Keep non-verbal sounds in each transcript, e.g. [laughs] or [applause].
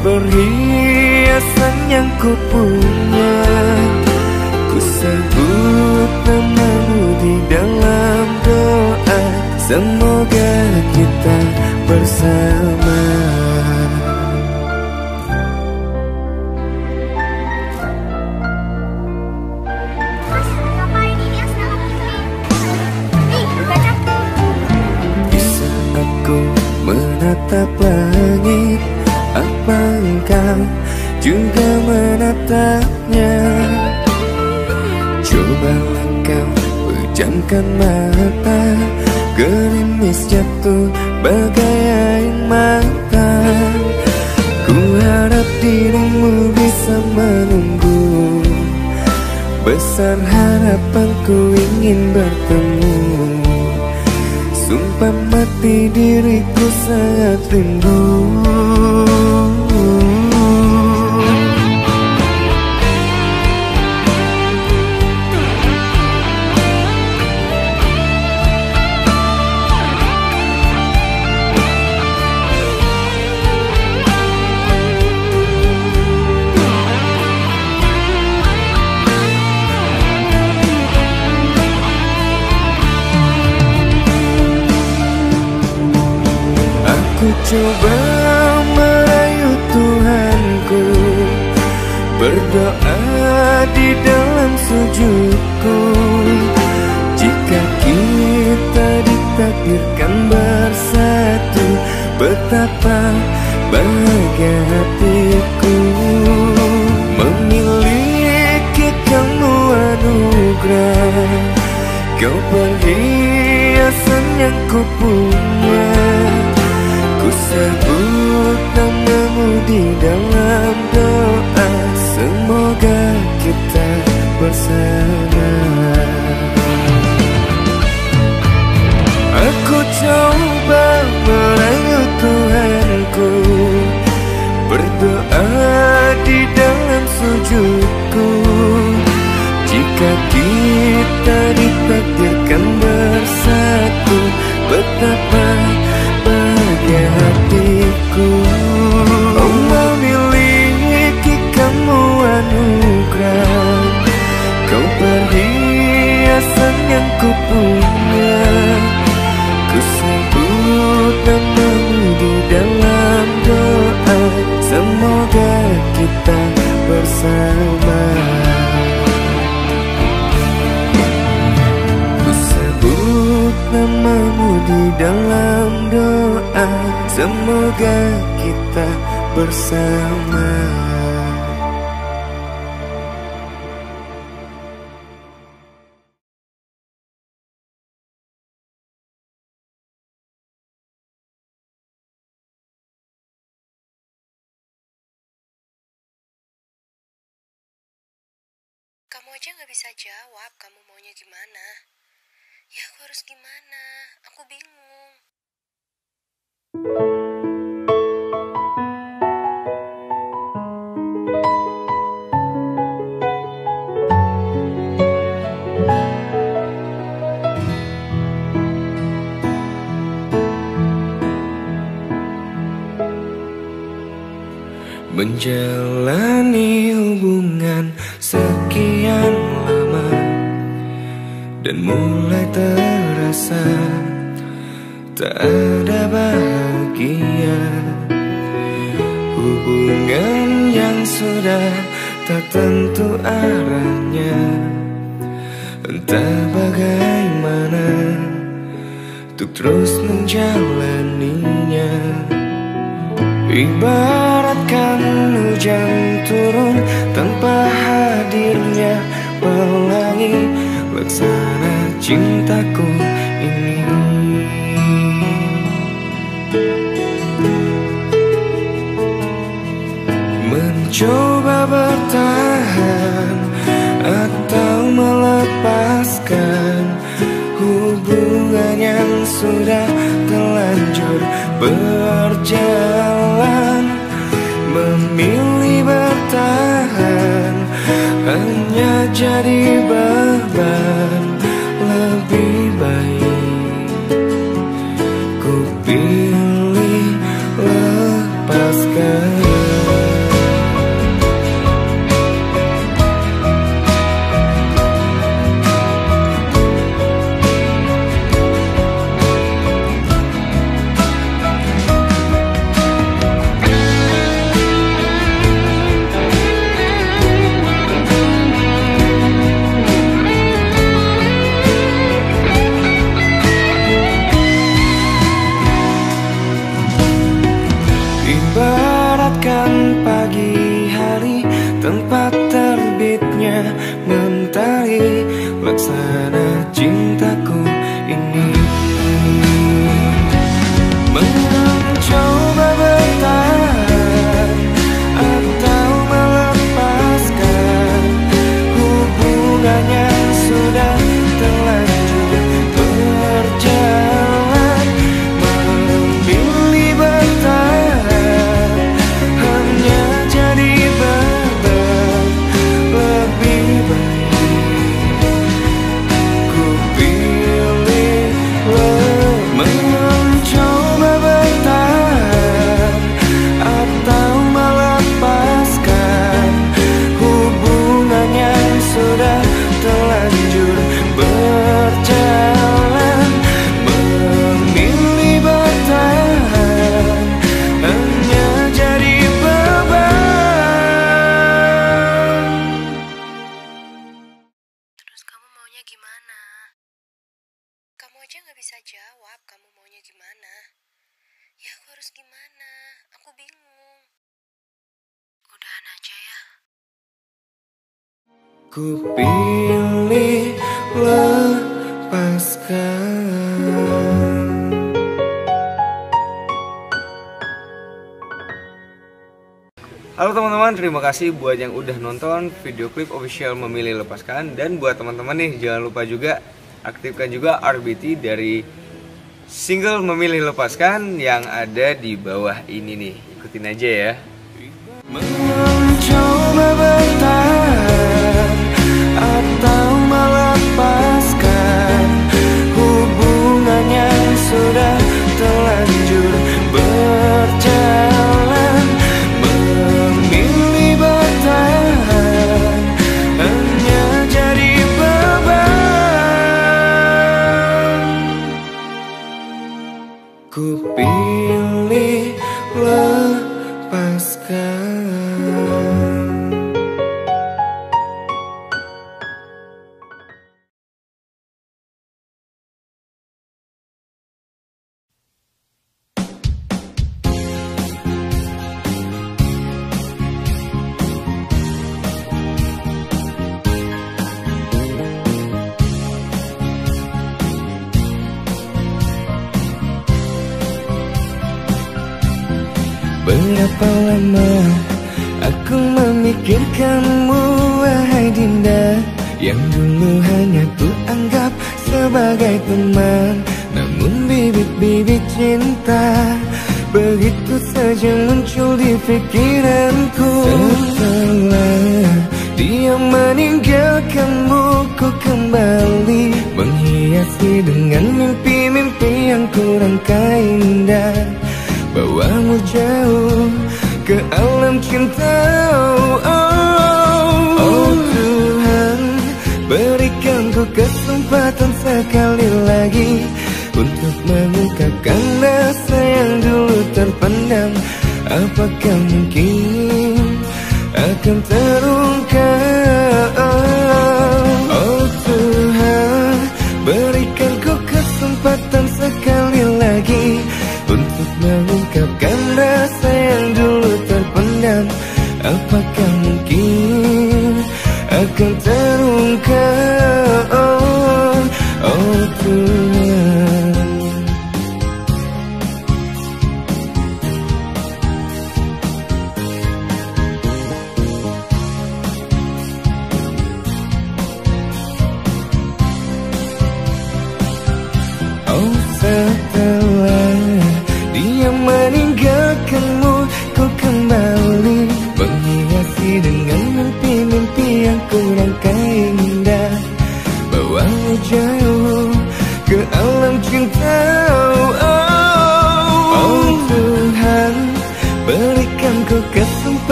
perhiasan yang ku punya. Ku sebut namamu di dalam doa. Semoga kita bersama. Bisa aku menatap juga menatapnya. Cobalah kau pejamkan mata. Gerimis jatuh bagai air mata. Ku harap dirimu bisa menunggu. Besar harapanku ingin bertemu. Sumpah mati diriku sangat rindu coba merayu Tuhanku. Berdoa di dalam sujudku. Jika kita ditakdirkan bersatu Betapa bahagia hatiku. Memiliki kamu anugerah. Kau perhiasan yang ku di dalam doa aja gak bisa jawab kamu maunya gimana. Ya aku harus gimana? Aku bingung. Menjalani hubungan sekian lama Dan mulai terasa Tak ada bahagia. Hubungan yang sudah tak tentu arahnya. Entah bagaimana Untuk terus menjalaninya Ibaratkan hujan turun Tanpa hadirnya pelangi. Laksana cintaku ini. Mencoba bertahan Atau melepaskan Hubungan yang sudah terlanjur berjalan jadi beban Ku pilih lepaskan Halo teman-teman, terima kasih buat yang udah nonton video klip official memilih lepaskan dan buat teman-teman nih jangan lupa juga aktifkan juga RBT dari single memilih lepaskan yang ada di bawah ini nih. Ikutin aja ya. Mencoba lepaskan memikirkanmu wahai Dinda Yang dulu hanya ku anggap sebagai teman. Namun bibit-bibit cinta Begitu saja muncul di pikiranku. Setelah dia meninggalkanmu ku kembali Menghiasi dengan mimpi-mimpi yang kurang indah Bawamu jauh ke alam cinta oh, oh, kesempatan sekali lagi Untuk mengungkapkan rasa yang dulu terpendam. Apakah mungkin akan terungkap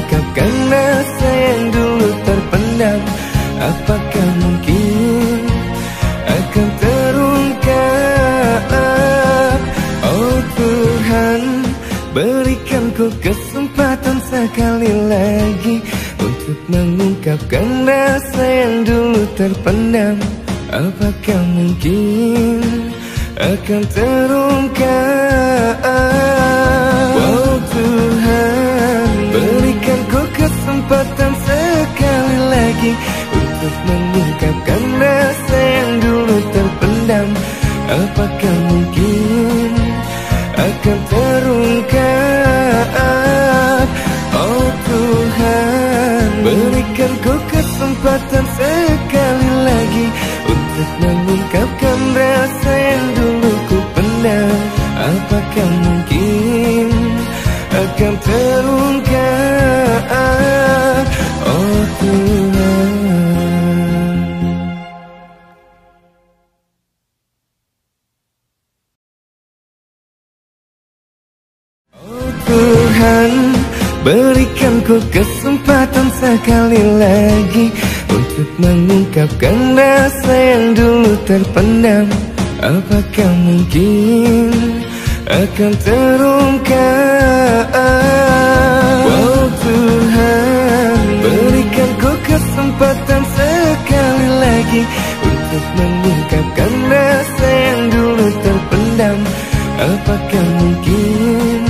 mengungkapkan rasa yang dulu terpendam. Apakah mungkin akan terungkap? Oh Tuhan Berikan ku kesempatan sekali lagi Untuk mengungkapkan rasa yang dulu terpendam. Apakah mungkin akan terungkap akan terungkap. Oh Tuhan Berikan ku kesempatan sekali lagi Untuk mengungkapkan rasa yang dulu ku pendam Apakah mungkin akan terungkap kesempatan sekali lagi Untuk mengungkapkan rasa yang dulu terpendam. Apakah mungkin akan terungkap? Oh Tuhan Berikan ku kesempatan sekali lagi Untuk mengungkapkan rasa yang dulu terpendam. Apakah mungkin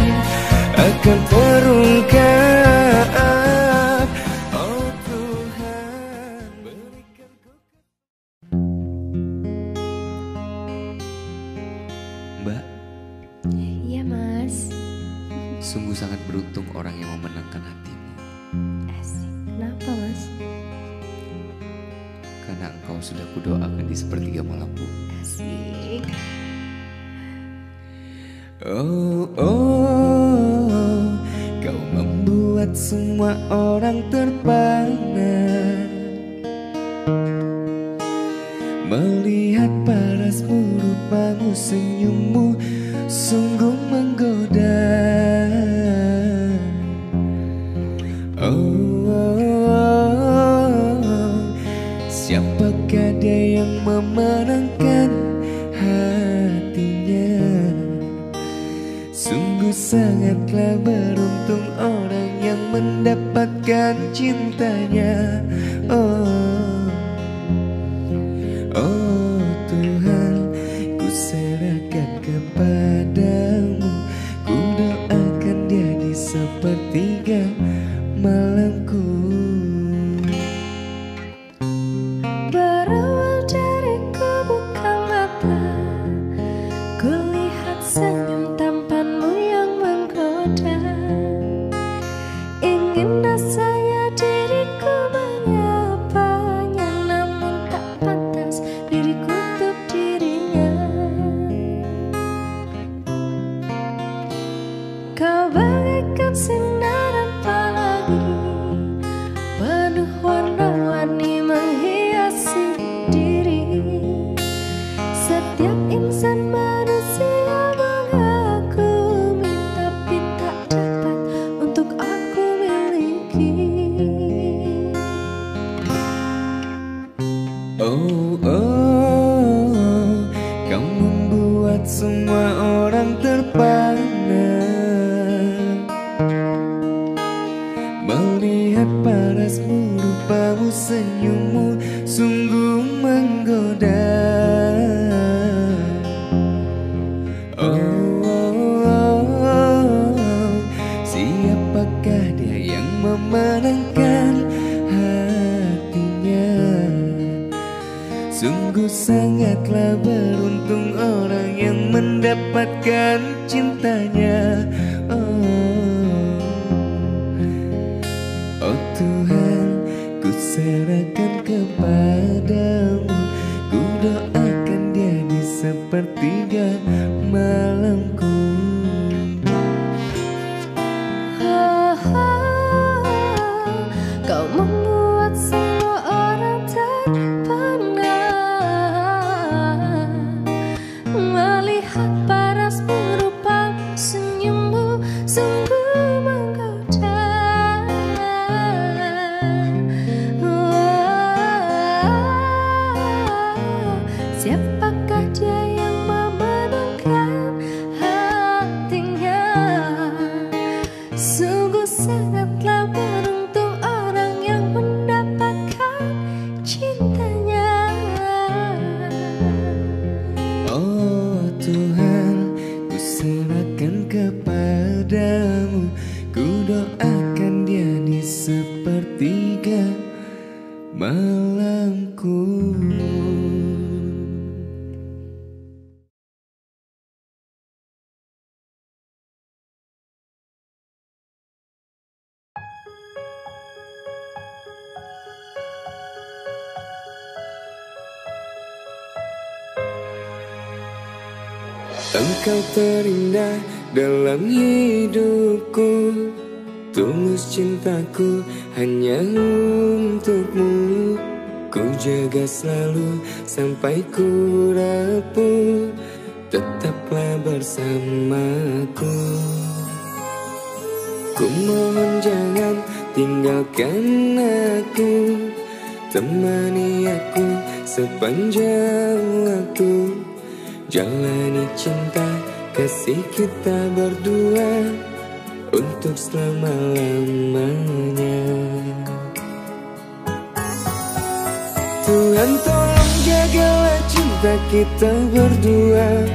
akan terungkap Engkau sudah kudoakan di sepertiga malam Asik. Oh, oh, kau membuat semua orang terpana. Melihat parasmu, rupamu, senyummu Sungguh yang memenangkan hatinya. Sungguh sangatlah beruntung orang yang mendapatkan cintanya. Oh, sangatlah beruntung orang yang mendapatkan cintanya ku sangatlah baik dalam hidupku. Tulus cintaku hanya untukmu. Ku jaga selalu sampai ku rapuh Tetaplah bersamaku. Ku mohon jangan tinggalkan aku. Temani aku sepanjang waktu. Jalani cinta kasih kita berdua Untuk selama-lamanya. Tuhan tolong jagalah cinta kita berdua.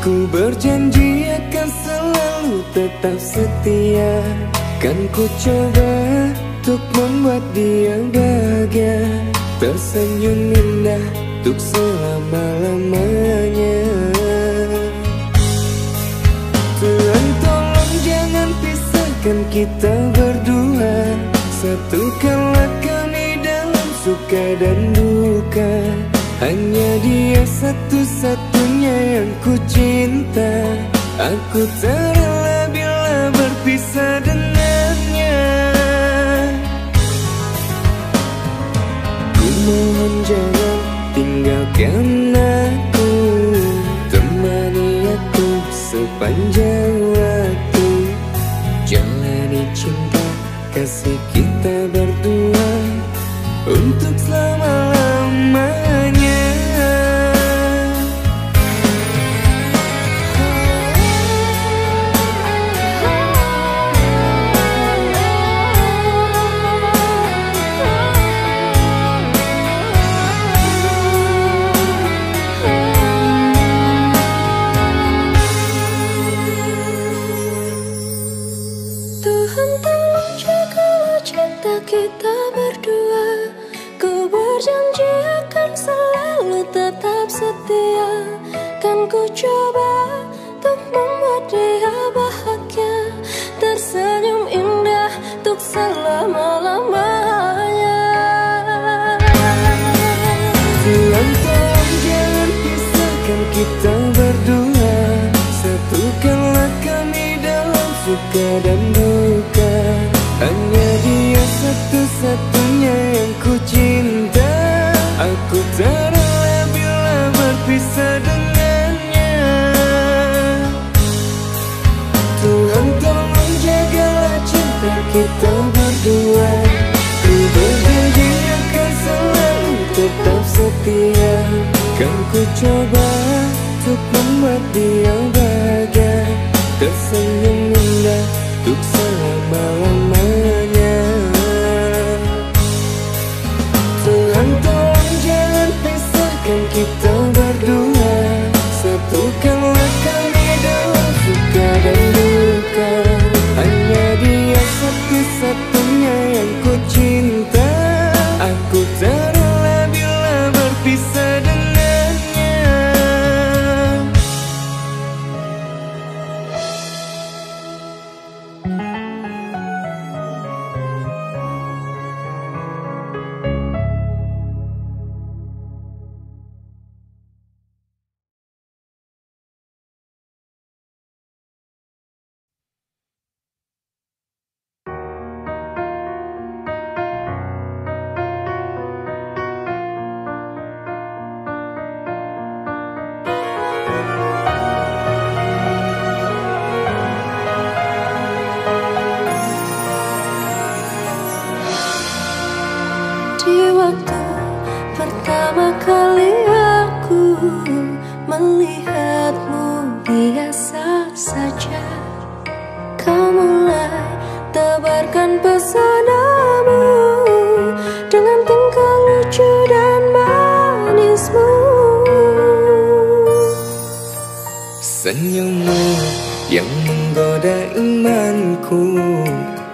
Ku berjanji akan selalu tetap setia. Kan ku coba untuk membuat dia bahagia. Tersenyum indah untuk selama-lamanya pisahkan kita berdua Satukanlah kami dalam suka dan duka. Hanya dia satu-satunya yang ku cinta. Aku rela bila berpisah dengannya. Ku mohon jangan tinggalkan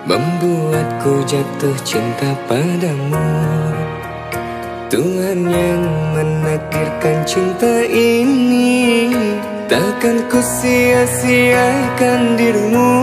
Membuatku jatuh cinta padamu. Tuhan yang menakdirkan cinta ini Takkan ku sia-siakan dirimu.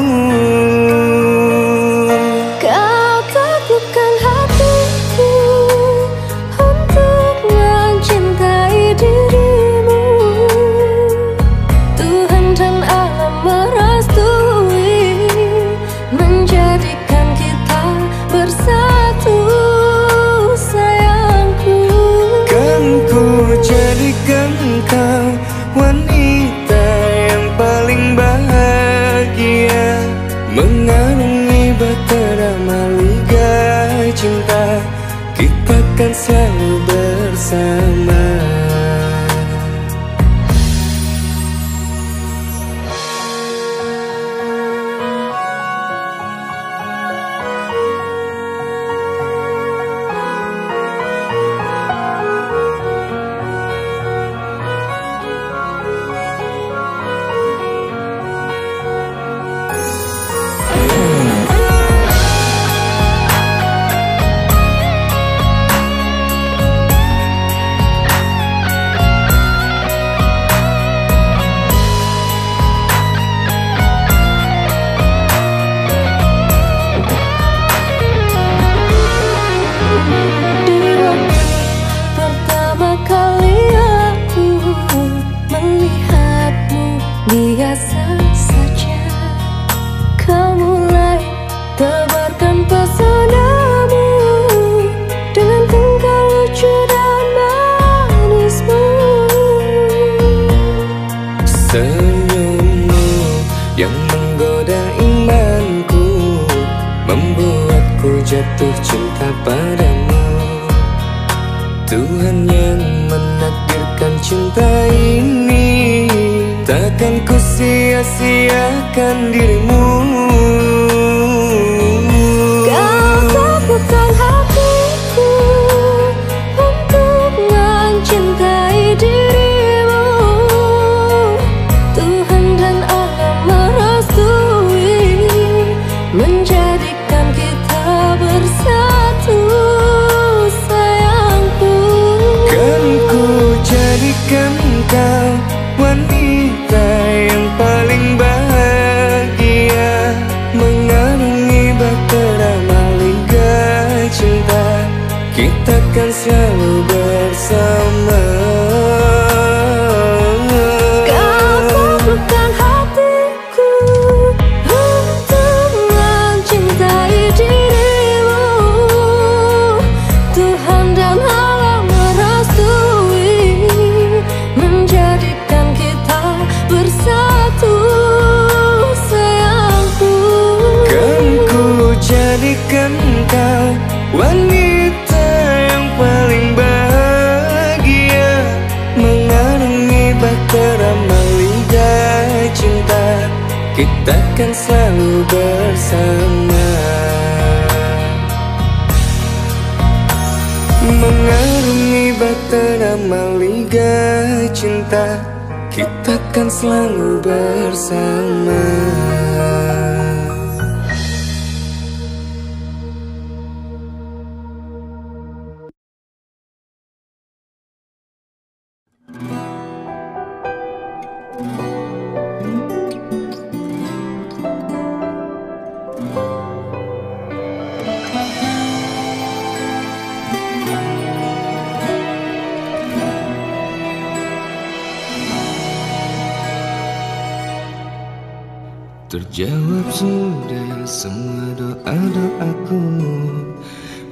Terjawab sudah semua doa-doaku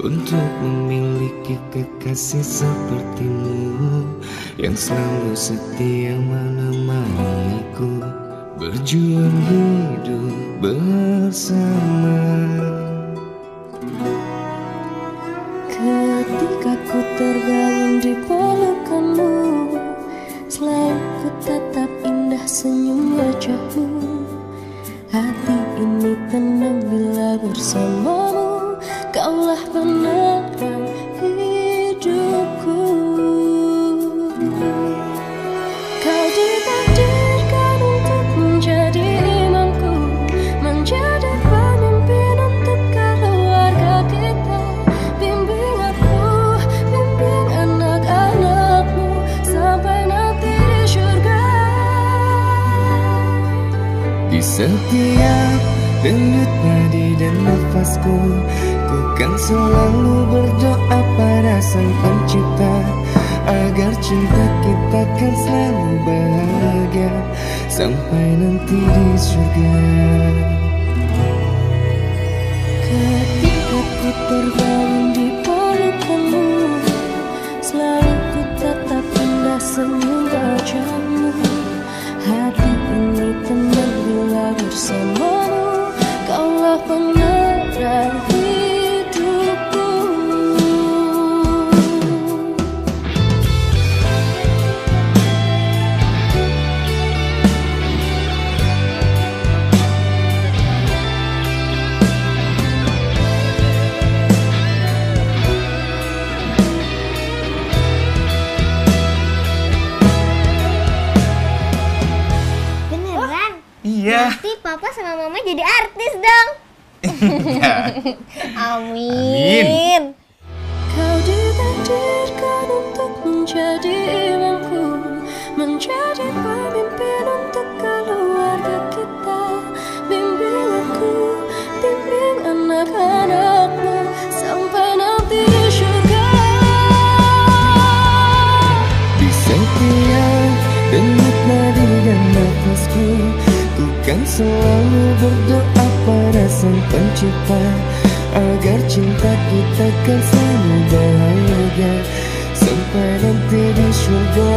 untuk memiliki kekasih sepertimu Yang selalu setia menemani aku Berjuang hidup bersama Ya, Denyut nadi dan nafasku Ku kan selalu berdoa pada sang pencipta Agar cinta kita kan selalu bahagia Sampai nanti di surga Ketika ku terbang. Jadi artis dong. [laughs] Amin. Kau ditakdirkan untuk menjadi imamku Menjadi selalu berdoa pada sang pencipta Agar cinta kita kan selalu bahagia Sampai nanti di surga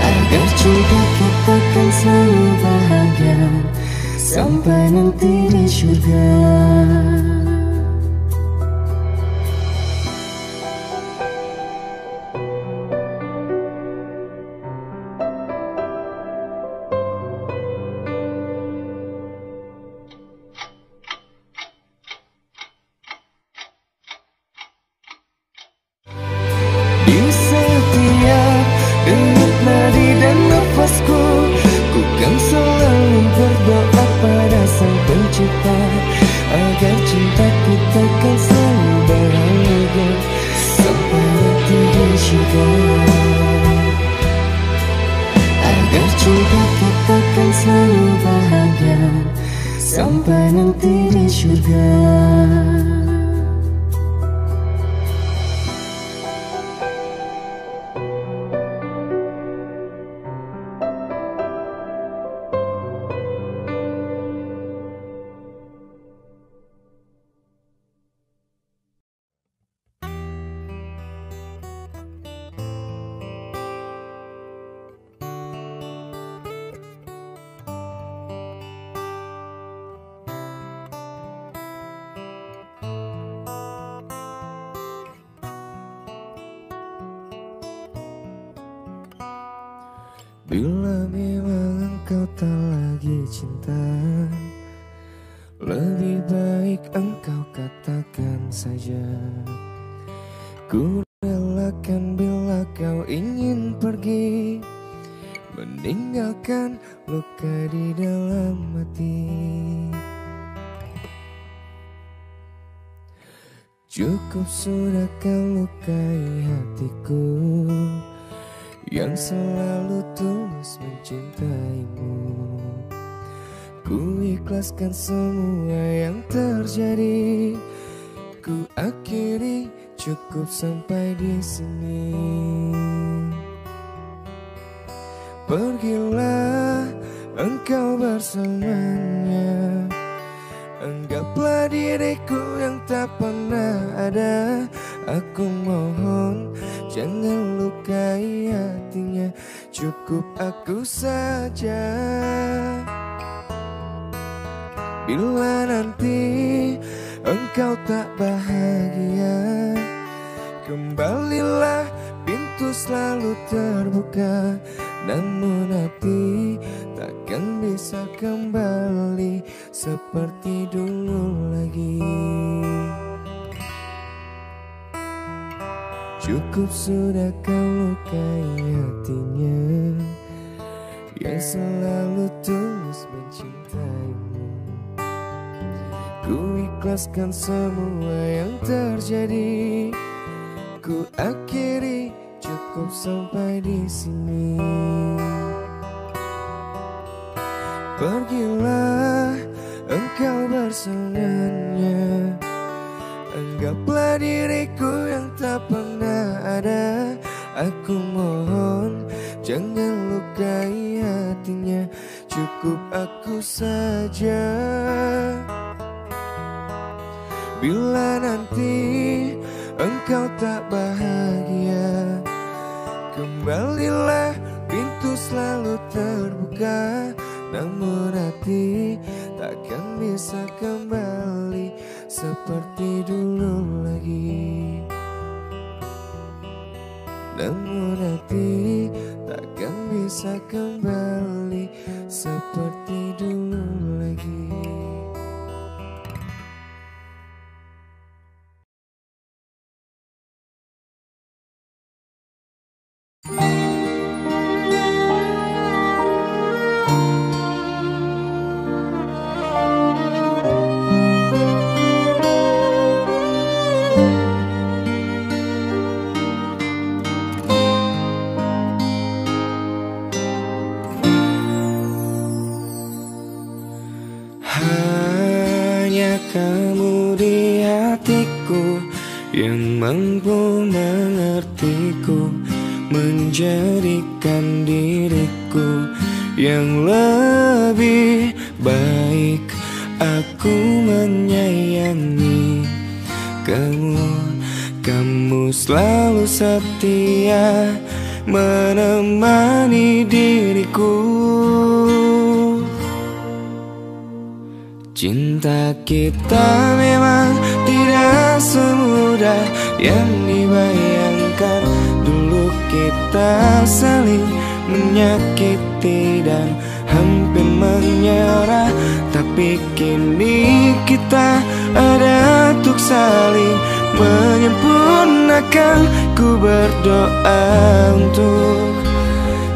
Agar cinta kita kan selalu bahagia. Sampai nanti di surga Baik engkau katakan saja. Ku sampai di sini. Pergilah engkau bersamanya. Anggaplah diriku yang tak pernah ada. Aku mohon jangan lukai hatinya. Cukup aku saja. Bila Cukup sudah kau lukai hatinya Yang selalu tulus mencintaimu. Ku ikhlaskan semua yang terjadi Ku akhiri cukup sampai di sini. Pergilah engkau bersamanya Anggaplah diriku tak pernah ada. Aku mohon jangan lukai hatinya. Cukup aku saja. Bila nanti engkau tak bahagia Kembalilah pintu selalu terbuka. Namun hati takkan bisa kembali seperti dulu lagi Namun hati takkan bisa kembali kita memang tidak semudah yang dibayangkan. Dulu kita saling menyakiti dan hampir menyerah. Tapi kini kita ada untuk saling menyempurnakan. Ku berdoa untuk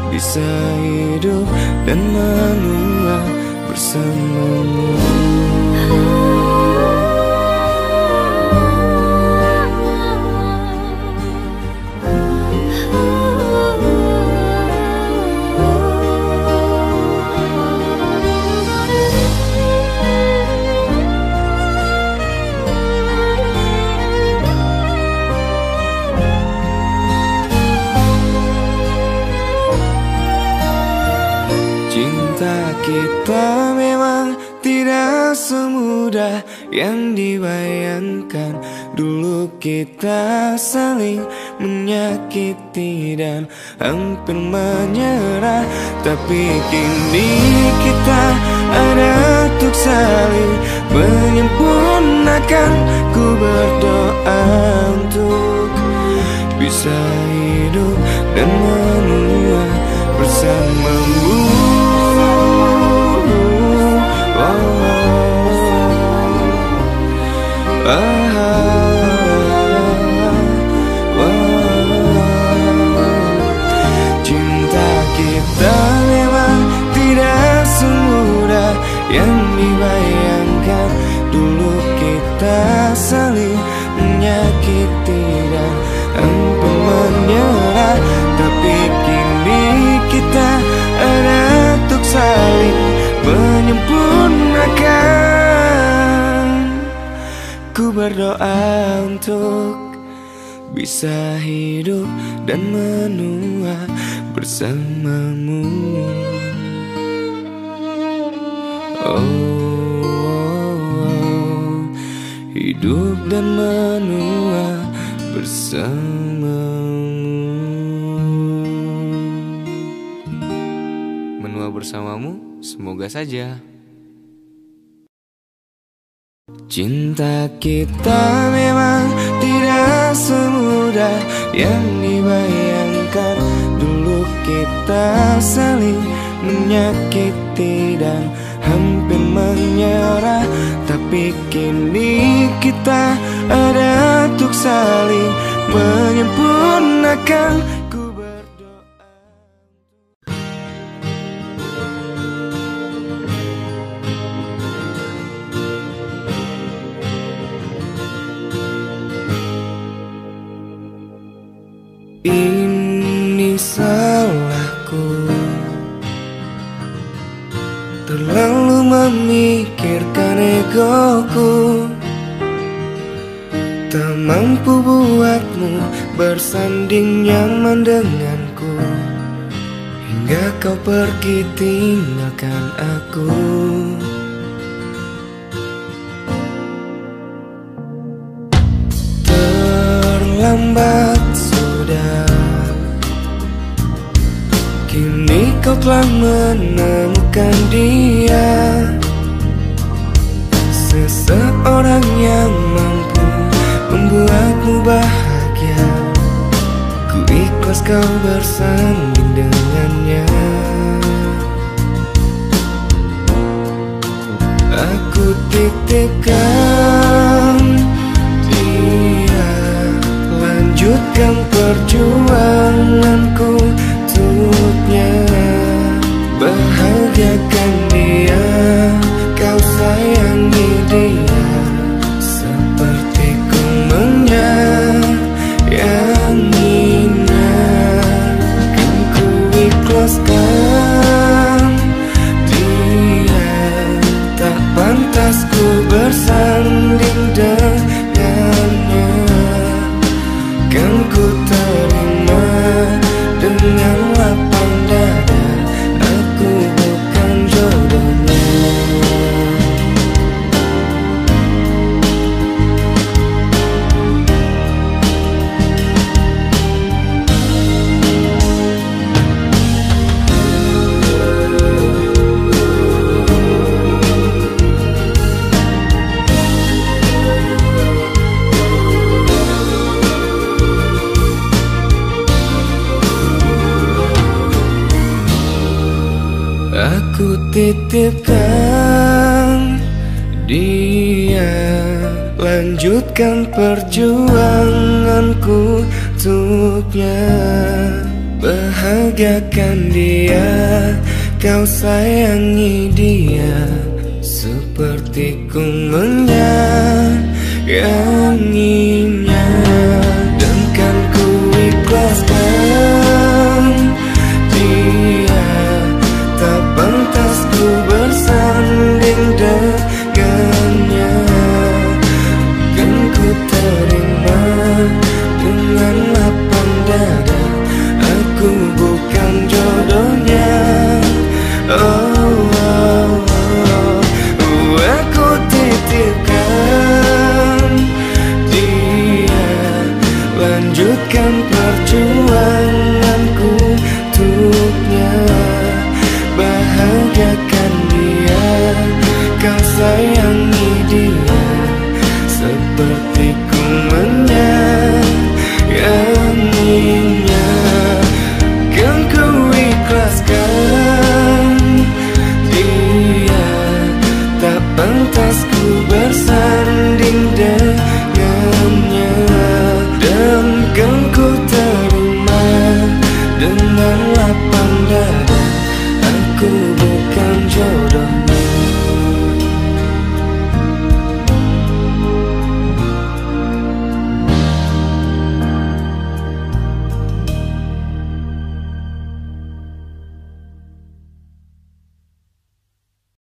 bisa hidup dan menua bersamamu kini kita ada untuk saling menyempurnakan. Ku berdoa untuk bisa hidup dan menua bersamamu. Oh, oh, kita saling menyakiti dan hampir menyerah. Tapi kini kita ada untuk saling menyempurnakan. Ku berdoa untuk bisa hidup dan menua bersamamu. Oh, hidup dan menua bersamamu. Menua bersamamu semoga saja. Cinta kita memang tidak semudah yang dibayangkan. Dulu kita saling menyakiti dan hampir menyerah Tapi kini kita ada untuk saling menyempurnakan bersanding nyaman denganku Hingga kau pergi tinggalkan aku.